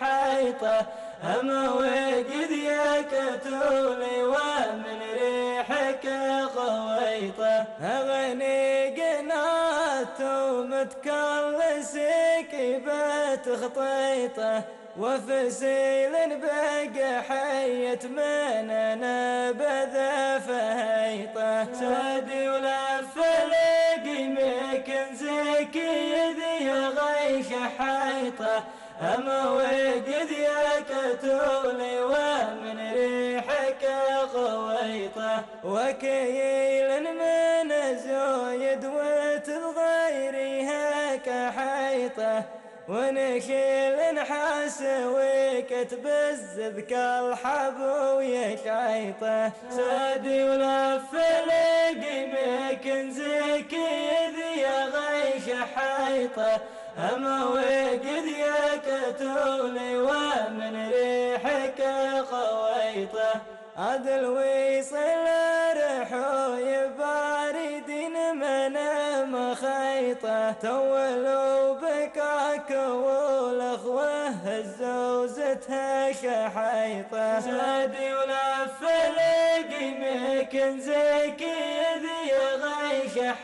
حيطة أما وقد يا كتولي ومن ريحك غويطة أغني قنات ومتكلسك بتخطيطة وفسيل بقى حية من أنا بذا فهيطة سادي ولف لقيمك زكي ذي حيطة أما وقد يا كتولي ومن ريحك غويطة وكيل من زويد وتتغيريها كحيطة ونخيل نحاس وكتب الزذك الحب ويشعيطه سادي ولف لقيمك زكي ذي غيش حيطه أما وقد يا كتولي ومن ريحك خويطة. عدل ويصل رحوي باردين من مخيطة. تولوا بكاك والاخوه الزوزتها شحيطة. زادي ولف لقيمك زكي ذي غيش